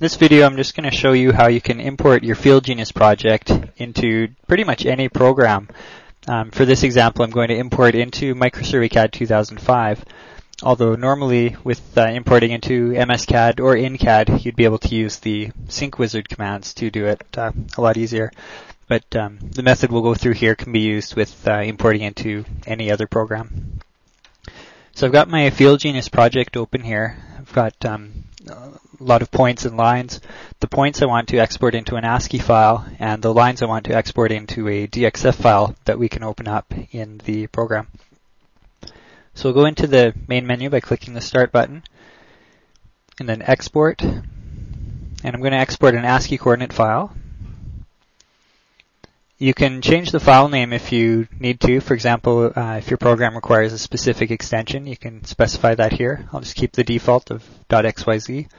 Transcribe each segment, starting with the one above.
this video I'm just going to show you how you can import your FieldGenius project into pretty much any program. Um, for this example I'm going to import into Microsurvey CAD 2005. Although normally with uh, importing into MS-CAD or InCAD you'd be able to use the SyncWizzard commands to do it uh, a lot easier. But um, the method we'll go through here can be used with uh, importing into any other program. So I've got my FieldGenius project open here. I've got um, a lot of points and lines. The points I want to export into an ASCII file, and the lines I want to export into a DXF file that we can open up in the program. So we'll go into the main menu by clicking the Start button, and then Export. And I'm going to export an ASCII coordinate file. You can change the file name if you need to. For example, uh, if your program requires a specific extension, you can specify that here. I'll just keep the default of .xyz.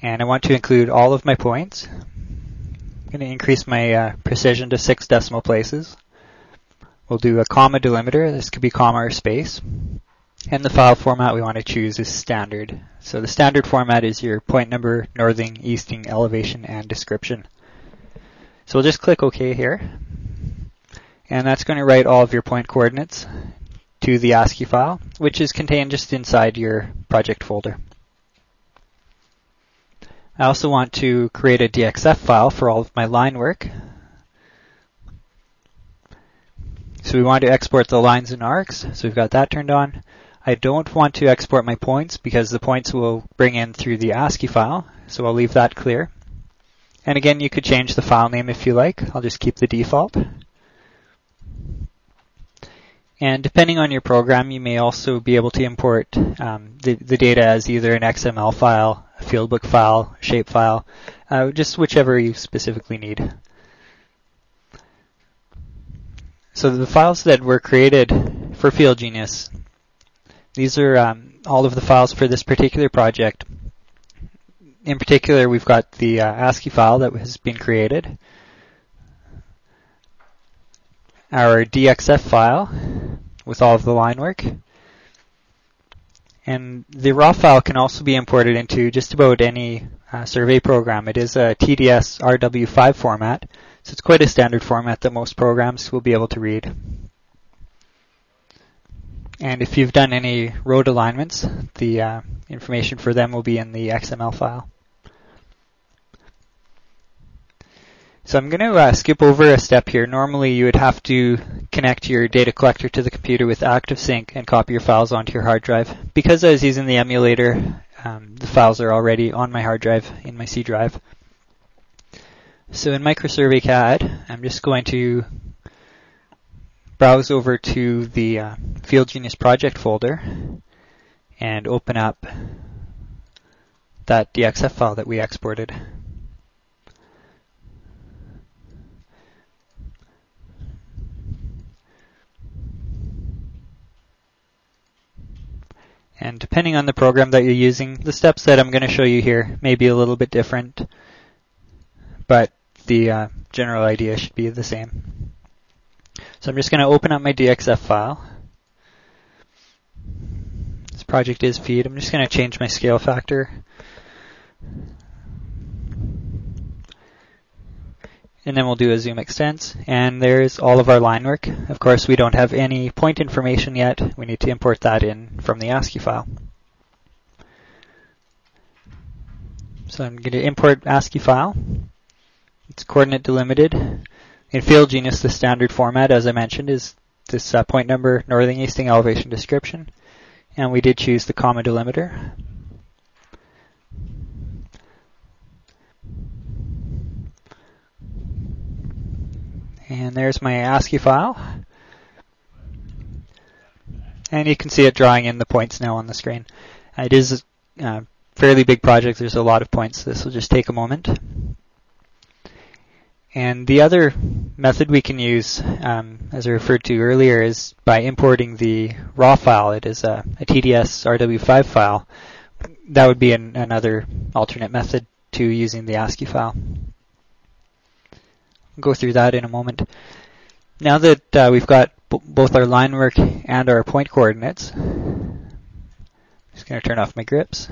And I want to include all of my points. I'm going to increase my uh, precision to six decimal places. We'll do a comma delimiter. This could be comma or space. And the file format we want to choose is standard. So the standard format is your point number, northing, easting, elevation, and description. So we'll just click OK here. And that's going to write all of your point coordinates to the ASCII file, which is contained just inside your project folder. I also want to create a DXF file for all of my line work. So we want to export the lines and arcs, so we've got that turned on. I don't want to export my points because the points will bring in through the ASCII file, so I'll leave that clear. And again, you could change the file name if you like. I'll just keep the default. And depending on your program, you may also be able to import um, the, the, data as either an XML file, a fieldbook file, shape file, uh, just whichever you specifically need. So the files that were created for FieldGenius, these are um, all of the files for this particular project in particular, we've got the uh, ASCII file that has been created, our DXF file with all of the line work, and the raw file can also be imported into just about any uh, survey program. It is a TDS RW5 format, so it's quite a standard format that most programs will be able to read. And if you've done any road alignments, the uh, information for them will be in the XML file. So I'm going to uh, skip over a step here. Normally you would have to connect your data collector to the computer with ActiveSync and copy your files onto your hard drive. Because I was using the emulator, um, the files are already on my hard drive in my C drive. So in Microsurvey CAD, I'm just going to browse over to the uh, FieldGenius project folder and open up that DXF file that we exported. And depending on the program that you're using, the steps that I'm going to show you here may be a little bit different, but the uh, general idea should be the same. So I'm just going to open up my DXF file. This project is feed. I'm just going to change my scale factor and then we'll do a zoom extents, and there's all of our line work. Of course, we don't have any point information yet. We need to import that in from the ASCII file. So I'm going to import ASCII file. It's coordinate delimited. In FieldGenius, the standard format, as I mentioned, is this uh, point number, northing, easting, elevation description. And we did choose the comma delimiter. And there's my ASCII file. And you can see it drawing in the points now on the screen. It is a fairly big project. There's a lot of points. This will just take a moment. And the other method we can use, um, as I referred to earlier, is by importing the raw file. It is a, a TDS RW5 file. That would be an, another alternate method to using the ASCII file go through that in a moment. Now that uh, we've got both our line work and our point coordinates, I'm Just going to turn off my grips.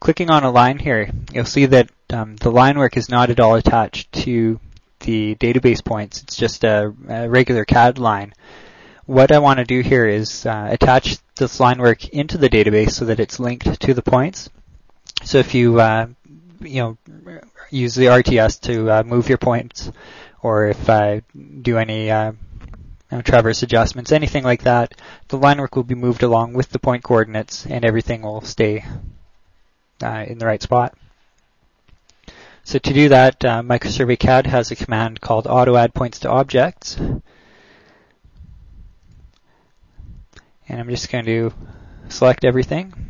Clicking on a line here, you'll see that um, the line work is not at all attached to the database points. It's just a, a regular CAD line. What I want to do here is uh, attach this line work into the database so that it's linked to the points. So if you uh, you know use the RTS to uh, move your points, or if I do any uh, you know, traverse adjustments, anything like that, the line work will be moved along with the point coordinates, and everything will stay uh, in the right spot. So to do that, uh, Microsurvey CAD has a command called auto add points to objects. And I'm just going to select everything.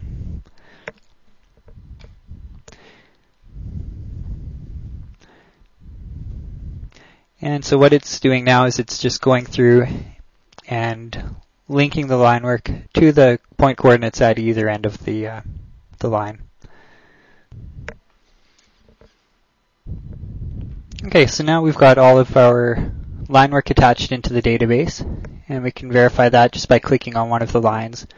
And so what it's doing now is it's just going through and linking the line work to the point coordinates at either end of the uh, the line. Okay, so now we've got all of our line work attached into the database, and we can verify that just by clicking on one of the lines.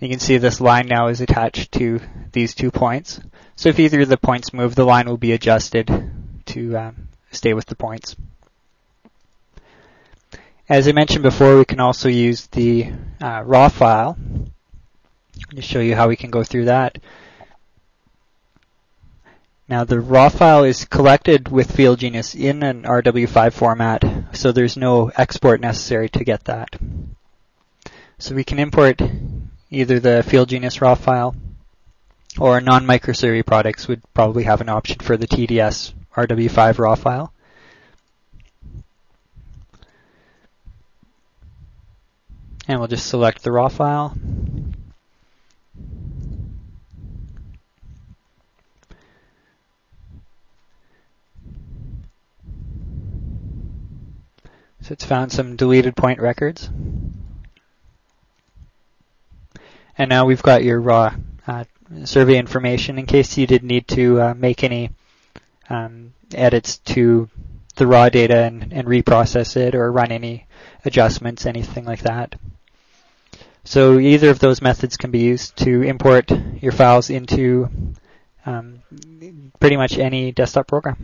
You can see this line now is attached to these two points. So if either of the points move, the line will be adjusted to um, stay with the points. As I mentioned before, we can also use the uh, raw file. To show you how we can go through that. Now the raw file is collected with FieldGenius in an RW5 format, so there's no export necessary to get that. So we can import either the FieldGenius raw file or non-microsurvey products would probably have an option for the TDS RW5 raw file. And we'll just select the raw file. So it's found some deleted point records. And now we've got your raw uh, survey information in case you did need to uh, make any um, edits to the raw data and, and reprocess it or run any adjustments, anything like that. So either of those methods can be used to import your files into um, pretty much any desktop program.